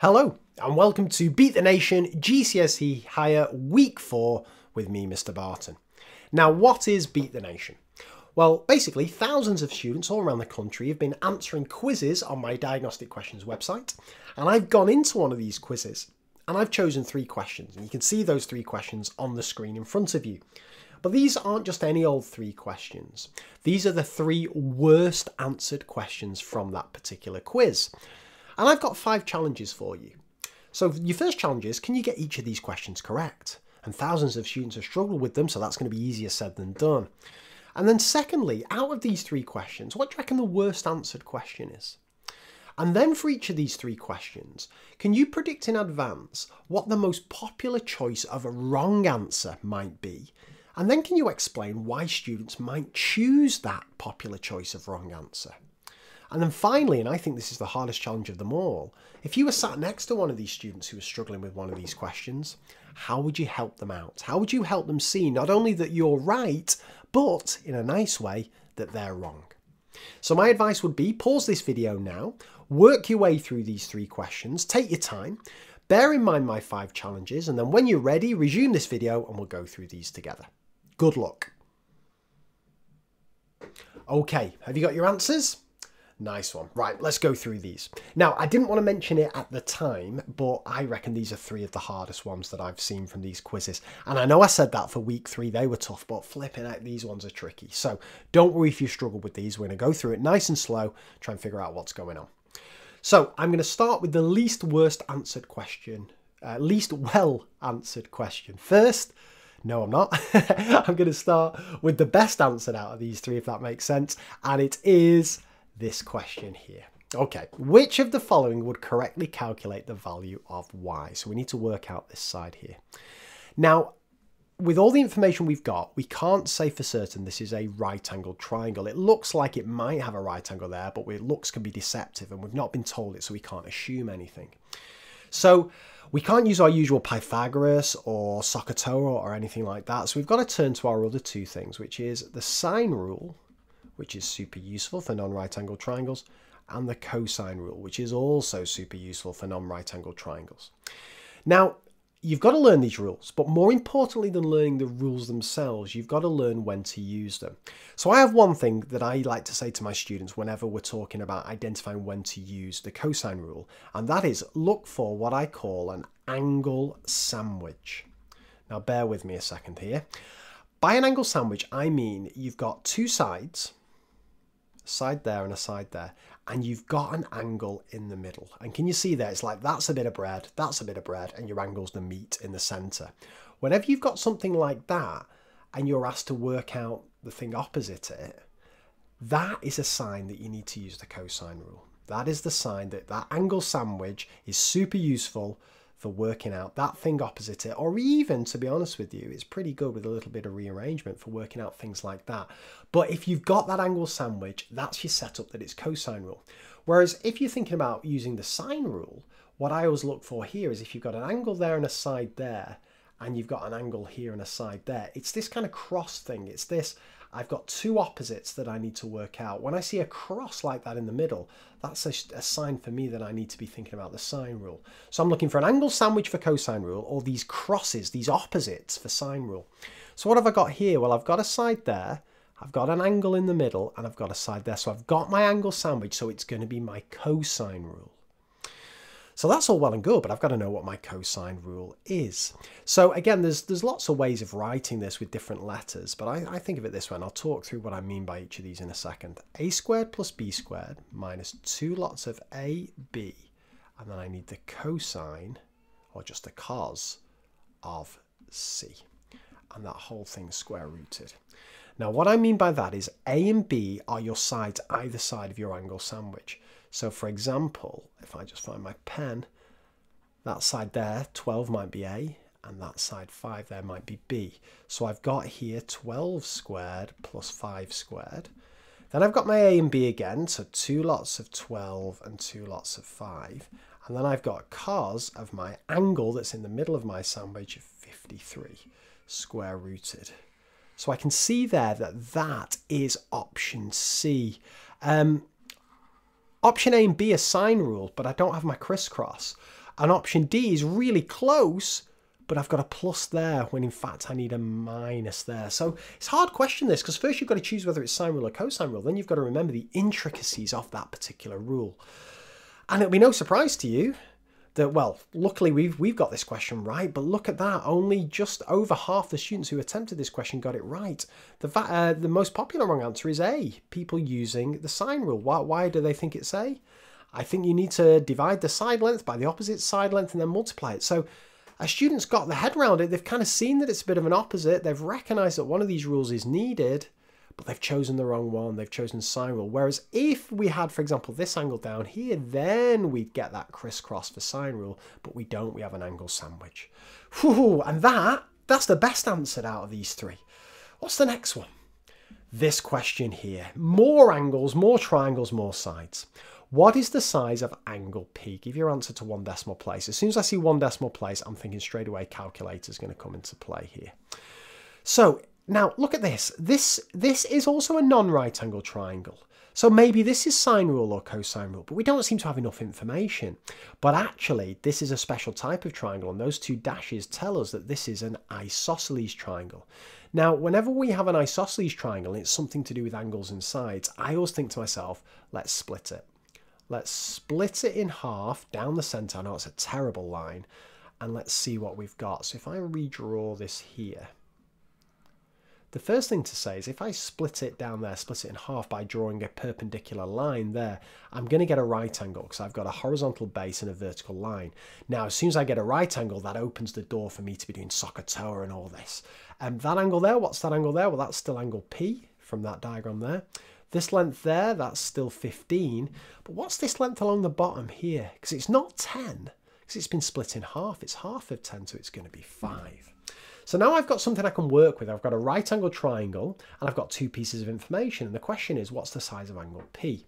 Hello, and welcome to Beat the Nation GCSE Higher Week 4 with me, Mr. Barton. Now, what is Beat the Nation? Well, basically, thousands of students all around the country have been answering quizzes on my Diagnostic Questions website, and I've gone into one of these quizzes and I've chosen three questions, and you can see those three questions on the screen in front of you. But these aren't just any old three questions. These are the three worst answered questions from that particular quiz. And I've got five challenges for you. So your first challenge is, can you get each of these questions correct? And thousands of students have struggled with them, so that's going to be easier said than done. And then secondly, out of these three questions, what do you reckon the worst answered question is? And then for each of these three questions, can you predict in advance what the most popular choice of a wrong answer might be? And then can you explain why students might choose that popular choice of wrong answer? And then finally, and I think this is the hardest challenge of them all, if you were sat next to one of these students who was struggling with one of these questions, how would you help them out? How would you help them see not only that you're right, but in a nice way, that they're wrong? So my advice would be pause this video now, work your way through these three questions, take your time, bear in mind my five challenges, and then when you're ready, resume this video and we'll go through these together. Good luck. Okay, have you got your answers? Nice one. Right, let's go through these. Now, I didn't want to mention it at the time, but I reckon these are three of the hardest ones that I've seen from these quizzes. And I know I said that for week three, they were tough, but flipping out, these ones are tricky. So don't worry if you struggle with these. We're going to go through it nice and slow, try and figure out what's going on. So I'm going to start with the least worst answered question, uh, least well answered question. First, no, I'm not. I'm going to start with the best answered out of these three, if that makes sense. And it is this question here. Okay, which of the following would correctly calculate the value of y? So we need to work out this side here. Now, with all the information we've got, we can't say for certain this is a right angled triangle. It looks like it might have a right angle there, but it looks can be deceptive and we've not been told it, so we can't assume anything. So we can't use our usual Pythagoras or SOHCAHTOA or anything like that. So we've got to turn to our other two things, which is the sine rule which is super useful for non-right angled triangles, and the cosine rule, which is also super useful for non-right angled triangles. Now, you've got to learn these rules, but more importantly than learning the rules themselves, you've got to learn when to use them. So I have one thing that I like to say to my students whenever we're talking about identifying when to use the cosine rule, and that is look for what I call an angle sandwich. Now bear with me a second here. By an angle sandwich, I mean you've got two sides, side there and a side there, and you've got an angle in the middle. And can you see there? It's like that's a bit of bread, that's a bit of bread, and your angle's the meat in the center. Whenever you've got something like that, and you're asked to work out the thing opposite it, that is a sign that you need to use the cosine rule. That is the sign that that angle sandwich is super useful for working out that thing opposite it, or even, to be honest with you, it's pretty good with a little bit of rearrangement for working out things like that. But if you've got that angle sandwich, that's your setup that it's cosine rule. Whereas if you're thinking about using the sine rule, what I always look for here is if you've got an angle there and a side there, and you've got an angle here and a side there, it's this kind of cross thing. It's this I've got two opposites that I need to work out. When I see a cross like that in the middle, that's a, a, sign for me that I need to be thinking about the sine rule. So I'm looking for an angle sandwich for cosine rule or these crosses, these opposites for sine rule. So what have I got here? Well, I've got a side there, I've got an angle in the middle, and I've got a side there. So I've got my angle sandwich, so it's going to be my cosine rule. So that's all well and good, but I've got to know what my cosine rule is. So again, there's there's lots of ways of writing this with different letters, but I, I think of it this way, and I'll talk through what I mean by each of these in a second. a squared plus b squared minus two lots of ab, and then I need the cosine, or just the cos, of c. And that whole thing square rooted. Now what I mean by that is a and b are your sides either side of your angle sandwich. So for example, if I just find my pen, that side there, 12 might be A, and that side 5 there might be B. So I've got here 12 squared plus 5 squared. Then I've got my A and B again, so two lots of 12 and two lots of 5. And then I've got cos of my angle that's in the middle of my sandwich of 53 square rooted. So I can see there that that is option C. Um, Option A and B are sine rule, but I don't have my crisscross. And option D is really close, but I've got a plus there when in fact I need a minus there. So it's hard question this, because first you've got to choose whether it's sine rule or cosine rule. Then you've got to remember the intricacies of that particular rule. And it'll be no surprise to you that well luckily we've we've got this question right but look at that. Only just over half the students who attempted this question got it right. The uh, the most popular wrong answer is a people using the sine rule. Why, why do they think it's a? I think you need to divide the side length by the opposite side length and then multiply it. So a student's got the head around it they've kind of seen that it's a bit of an opposite. They've recognized that one of these rules is needed but they've chosen the wrong one. They've chosen sine rule. Whereas if we had, for example, this angle down here, then we'd get that crisscross for sine rule, but we don't. We have an angle sandwich. Whew, and that, that's the best answer out of these three. What's the next one? This question here. More angles, more triangles, more sides. What is the size of angle P? Give your answer to one decimal place. As soon as I see one decimal place, I'm thinking straight away calculator is going to come into play here. So now, look at this. This, this is also a non-right angle triangle. So maybe this is sine rule or cosine rule, but we don't seem to have enough information. But actually, this is a special type of triangle, and those two dashes tell us that this is an isosceles triangle. Now, whenever we have an isosceles triangle, and it's something to do with angles and sides, I always think to myself, let's split it. Let's split it in half down the centre. I know it's a terrible line. And let's see what we've got. So if I redraw this here, the first thing to say is if I split it down there, split it in half by drawing a perpendicular line there, I'm going to get a right angle because I've got a horizontal base and a vertical line. Now, as soon as I get a right angle, that opens the door for me to be doing SOHCAHTOA and all this. And um, that angle there, what's that angle there? Well, that's still angle P from that diagram there. This length there, that's still 15. But what's this length along the bottom here? Because it's not 10, because it's been split in half. It's half of 10, so it's going to be 5. So now I've got something I can work with. I've got a right angle triangle and I've got two pieces of information. And the question is, what's the size of angle P?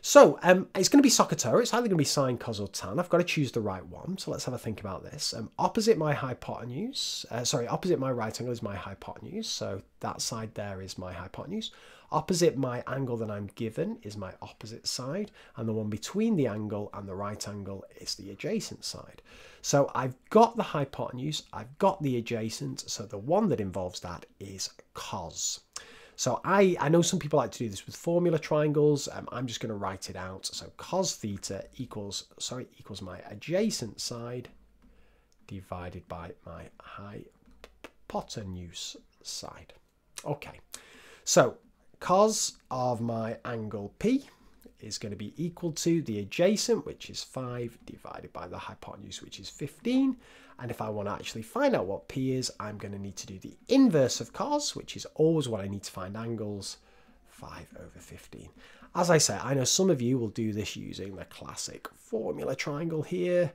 So um, it's going to be SOHCAHTOA. It's either going to be sine, cos, or tan. I've got to choose the right one. So let's have a think about this. Um, opposite my hypotenuse, uh, sorry, opposite my right angle is my hypotenuse. So that side there is my hypotenuse. Opposite my angle that I'm given is my opposite side, and the one between the angle and the right angle is the adjacent side. So I've got the hypotenuse, I've got the adjacent, so the one that involves that is cos. So I, I know some people like to do this with formula triangles. Um, I'm just going to write it out. So cos theta equals, sorry, equals my adjacent side divided by my hypotenuse side. Okay, so cos of my angle P is going to be equal to the adjacent, which is 5, divided by the hypotenuse, which is 15. And if I want to actually find out what P is, I'm going to need to do the inverse of cos, which is always what I need to find angles, 5 over 15. As I say, I know some of you will do this using the classic formula triangle here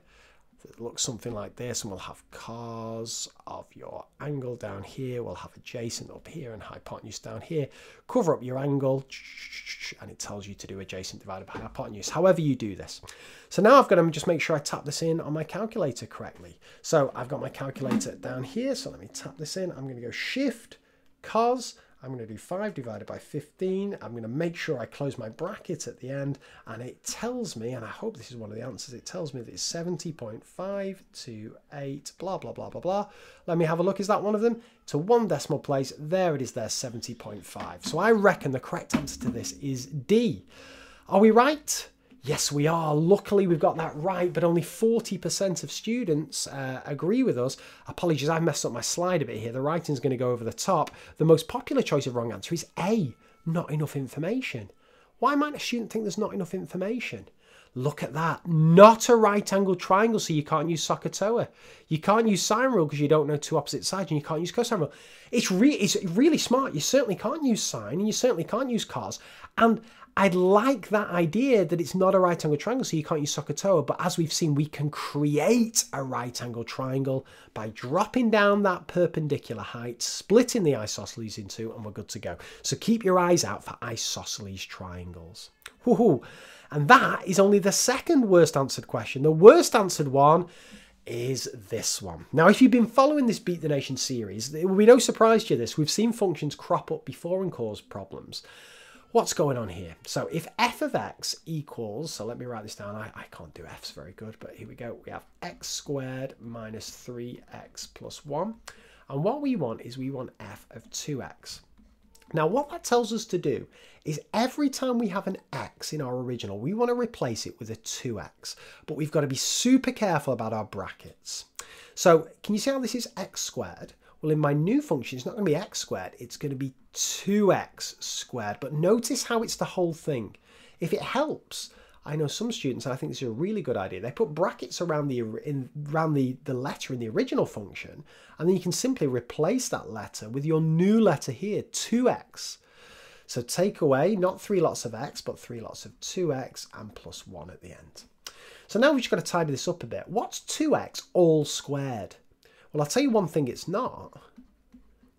that looks something like this and we'll have cos of your angle down here we'll have adjacent up here and hypotenuse down here. Cover up your angle and it tells you to do adjacent divided by hypotenuse. However you do this. So now I've got to just make sure I tap this in on my calculator correctly. So I've got my calculator down here so let me tap this in. I'm going to go shift cos I'm going to do 5 divided by 15. I'm going to make sure I close my bracket at the end and it tells me, and I hope this is one of the answers, it tells me that it's 70.528, blah, blah, blah, blah, blah. Let me have a look. Is that one of them? To one decimal place, there it is there, 70.5. So I reckon the correct answer to this is D. Are we right? Yes, we are. Luckily, we've got that right, but only 40% of students uh, agree with us. Apologies, I've messed up my slide a bit here. The writing's going to go over the top. The most popular choice of wrong answer is A, not enough information. Why might a student think there's not enough information? Look at that. Not a right angle triangle, so you can't use SOHCAHTOA. You can't use sine rule because you don't know two opposite sides, and you can't use cosine rule. It's, re- it's really smart. You certainly can't use sine, and you certainly can't use cos. And I like that idea that it's not a right angle triangle, so you can't use SOHCAHTOA. But as we've seen, we can create a right angle triangle by dropping down that perpendicular height, splitting the isosceles in two, and we're good to go. So keep your eyes out for isosceles triangles. Woohoo! And that is only the second worst answered question. The worst answered one is this one. Now, if you've been following this Beat the Nation series, it will be no surprise to you this. We've seen functions crop up before and cause problems. What's going on here? So if f of x equals, so let me write this down. I, I can't do f's very good, but here we go. We have x squared minus 3x plus 1. And what we want is we want f of 2x. Now what that tells us to do is every time we have an x in our original, we want to replace it with a 2x. But we've got to be super careful about our brackets. So can you see how this is x squared? Well, in my new function, it's not going to be x squared, it's going to be 2x squared. But notice how it's the whole thing. If it helps, I know some students, I think this is a really good idea, they put brackets around the in, around the, the letter in the original function, and then you can simply replace that letter with your new letter here, 2x. So take away not three lots of x, but three lots of 2x and plus 1 at the end. So now we've just got to tidy this up a bit. What's 2x all squared? Well, I'll tell you one thing it's not.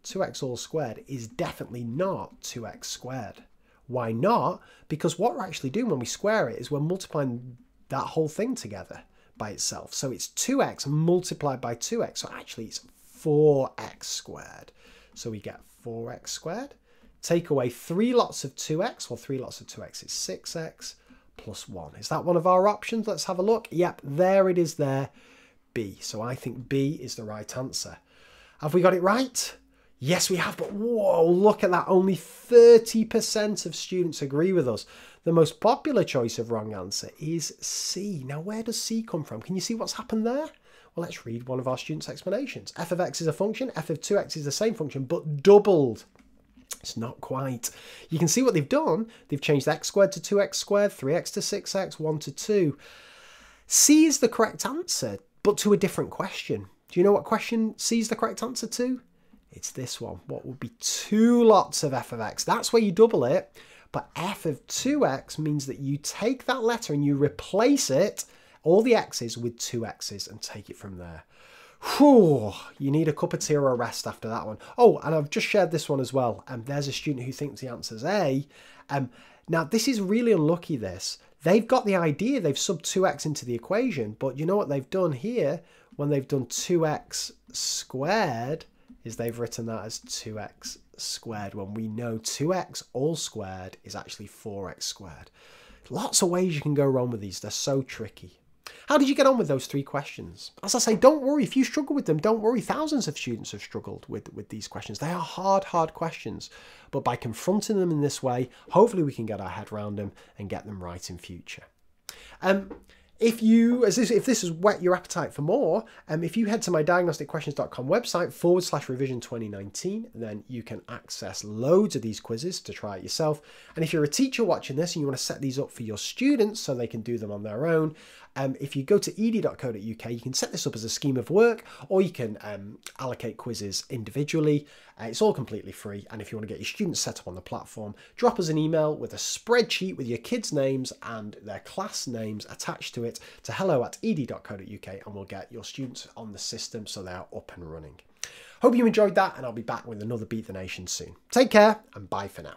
2x all squared is definitely not 2x squared. Why not? Because what we're actually doing when we square it is we're multiplying that whole thing together by itself. So it's 2x multiplied by 2x. So actually it's 4x squared. So we get 4x squared. Take away three lots of 2x. Well, three lots of 2x is 6x plus 1. Is that one of our options? Let's have a look. Yep, there it is there. B. So I think B is the right answer. Have we got it right? Yes, we have, but whoa, look at that. Only 30% of students agree with us. The most popular choice of wrong answer is C. Now, where does C come from? Can you see what's happened there? Well, let's read one of our students' explanations. f of x is a function, f of 2x is the same function, but doubled. It's not quite. You can see what they've done. They've changed x squared to 2x squared, 3x to 6x, 1 to 2. C is the correct answer but to a different question. Do you know what question C is the correct answer to? It's this one. What would be two lots of f of x? That's where you double it. But f of 2x means that you take that letter and you replace it, all the x's, with two x's and take it from there. Whew, you need a cup of tea or a rest after that one. Oh, and I've just shared this one as well. And um, there's a student who thinks the answer's A. Um, now, this is really unlucky, this. They've got the idea, they've subbed 2x into the equation, but you know what they've done here when they've done 2x squared is they've written that as 2x squared when we know 2x all squared is actually 4x squared. Lots of ways you can go wrong with these. They're so tricky. How did you get on with those three questions? As I say, don't worry. If you struggle with them, don't worry. Thousands of students have struggled with, with these questions. They are hard, hard questions. But by confronting them in this way, hopefully we can get our head around them and get them right in future. Um, if you, as this, if this has whet your appetite for more, um, if you head to my diagnosticquestions.com website forward slash revision 2019, then you can access loads of these quizzes to try it yourself. And if you're a teacher watching this and you want to set these up for your students so they can do them on their own, um, if you go to eedi.co.uk, you can set this up as a scheme of work or you can um, allocate quizzes individually. Uh, it's all completely free. And if you want to get your students set up on the platform, drop us an email with a spreadsheet with your kids' names and their class names attached to it to hello at eedi.co.uk and we'll get your students on the system so they are up and running. Hope you enjoyed that and I'll be back with another Beat the Nation soon. Take care and bye for now.